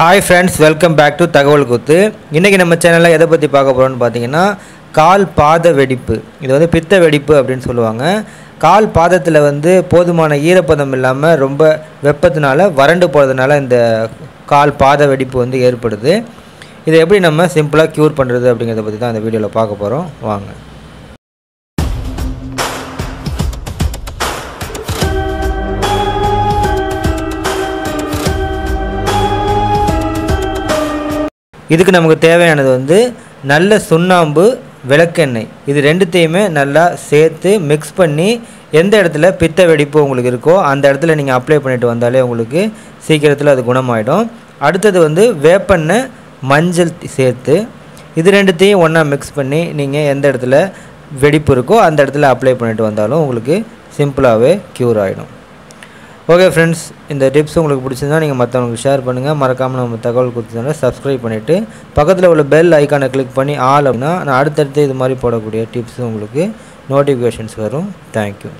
Hi friends welcome back to தகவல் குத்து இன்றைக்கி நம்ம சேனலில் எதை பற்றி பார்க்க போகிறோம்னு பார்த்தீங்கன்னா கால் பாத வெடிப்பு. இது வந்து பித்த வெடிப்பு அப்படின்னு சொல்லுவாங்க. கால் பாதத்தில் வந்து போதுமான ஈரப்பதம் இல்லாமல் ரொம்ப வெப்பத்தினால வறண்டு போகிறதுனால இந்த கால் பாத வெடிப்பு வந்து ஏற்படுது. இதை எப்படி நம்ம சிம்பிளாக க்யூர் பண்ணுறது அப்படிங்கிறத பற்றி தான் இந்த வீடியோவில் பார்க்க போகிறோம் வாங்க. இதுக்கு நமக்கு தேவையானது வந்து நல்ல சுண்ணாம்பு விளக்கெண்ணெய். இது ரெண்டுத்தையுமே நல்லா சேர்த்து மிக்ஸ் பண்ணி எந்த இடத்துல பித்த வெடிப்பு உங்களுக்கு இருக்கோ அந்த இடத்துல நீங்கள் அப்ளை பண்ணிட்டு வந்தாலே உங்களுக்கு சீக்கிரத்தில் அது குணமாயிடும். அடுத்தது வந்து வேப்பெண்ணெய் மஞ்சள் சேர்த்து இது ரெண்டுத்தையும் ஒன்றா மிக்ஸ் பண்ணி நீங்கள் எந்த இடத்துல வெடிப்பு இருக்கோ அந்த இடத்துல அப்ளை பண்ணிட்டு வந்தாலும் உங்களுக்கு சிம்பிளாகவே க்யூர் ஆகிடும் ஓகே ஃப்ரெண்ட்ஸ் இந்த டிப்ஸ் உங்களுக்கு பிடிச்சிருந்தா நீங்கள் மற்றவங்களுக்கு ஷேர் பண்ணுங்கள் மறக்காமல் நம்ம தகவல் கொடுத்ததுனால சப்ஸ்கிரைப் பண்ணிவிட்டு பக்கத்தில் உள்ள பெல் ஐக்கானை கிளிக் பண்ணி ஆல் அப்படின்னா நான் அடுத்தடுத்து இது மாதிரி போடக்கூடிய டிப்ஸ் உங்களுக்கு நோட்டிஃபிகேஷன்ஸ் வரும். தேங்க்யூ